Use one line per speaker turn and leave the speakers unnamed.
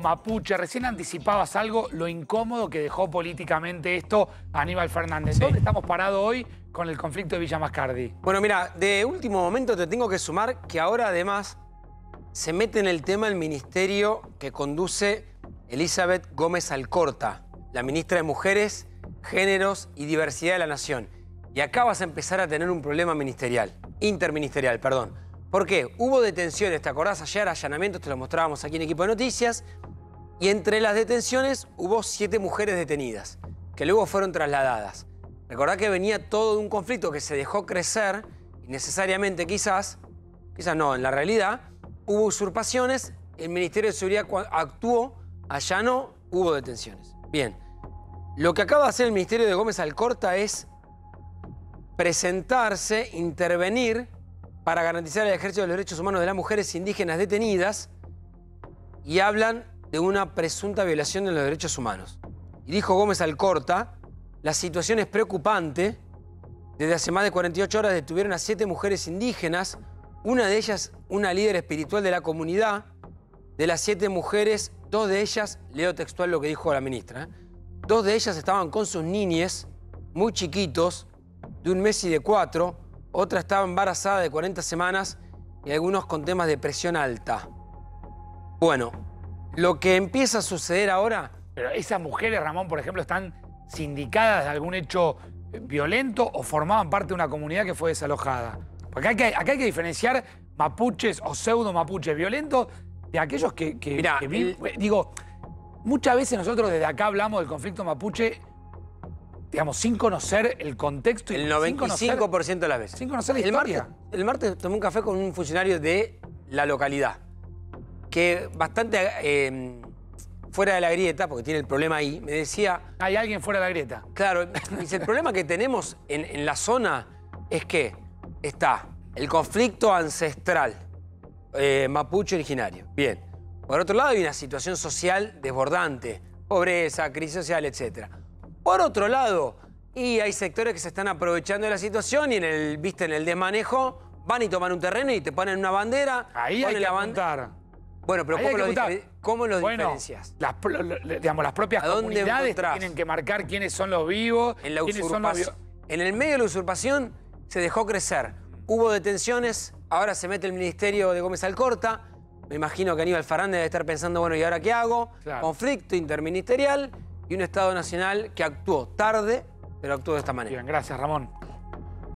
mapuche. Recién anticipabas algo, lo incómodo que dejó políticamente esto a Aníbal Fernández. ¿Dónde estamos parados hoy con el conflicto de Villa Mascardi?
Bueno, mira, de último momento te tengo que sumar que ahora además se mete en el tema el ministerio que conduce Elizabeth Gómez Alcorta, la ministra de Mujeres, Géneros y Diversidad de la Nación. Y acá vas a empezar a tener un problema ministerial, interministerial, perdón. ¿Por qué? Hubo detenciones, ¿te acordás ayer? Allanamientos, te lo mostrábamos aquí en Equipo de Noticias. Y entre las detenciones hubo siete mujeres detenidas, que luego fueron trasladadas. Recordá que venía todo un conflicto que se dejó crecer, necesariamente quizás, quizás no, en la realidad, hubo usurpaciones, el Ministerio de Seguridad actuó, allá no, hubo detenciones. Bien, lo que acaba de hacer el Ministerio de Gómez Alcorta es presentarse, intervenir para garantizar el ejercicio de los derechos humanos de las mujeres indígenas detenidas y hablan de una presunta violación de los derechos humanos. Y dijo Gómez Alcorta, la situación es preocupante. Desde hace más de 48 horas detuvieron a siete mujeres indígenas, una de ellas una líder espiritual de la comunidad. De las siete mujeres, dos de ellas, leo textual lo que dijo la ministra, ¿eh? dos de ellas estaban con sus niñes, muy chiquitos, de un mes y de cuatro, otra estaba embarazada de 40 semanas y algunos con temas de presión alta. Bueno, lo que empieza a suceder ahora...
Pero esas mujeres, Ramón, por ejemplo, están sindicadas de algún hecho violento o formaban parte de una comunidad que fue desalojada. Porque acá hay que, diferenciar mapuches o pseudo mapuches violentos de aquellos que, Digo, muchas veces nosotros desde acá hablamos del conflicto mapuche digamos, sin conocer el contexto.
El 95% de las veces.
Sin conocer la historia.
el martes tomé un café con un funcionario de la localidad, que bastante eh, fuera de la grieta, porque tiene el problema ahí, me decía...
Hay alguien fuera de la grieta.
Claro, dice, el problema que tenemos en, la zona es que está el conflicto ancestral eh, mapuche originario. Bien. Por otro lado hay una situación social desbordante, pobreza, crisis social, etcétera. Por otro lado, y hay sectores que se están aprovechando de la situación y en el, viste, en el desmanejo van y toman un terreno y te ponen una bandera.
Ahí hay que la
Bueno, pero ¿cómo lo, ¿cómo lo, diferencias?
Las, digamos, las propias comunidades tienen que marcar quiénes son los vivos,
en la usurpación. En el medio de la usurpación se dejó crecer. Hubo detenciones, ahora se mete el ministerio de Gómez Alcorta. Me imagino que Aníbal Farán debe estar pensando, bueno, ¿y ahora qué hago? Conflicto interministerial y un Estado Nacional que actuó tarde, pero actuó de esta manera.
Bien, gracias Ramón.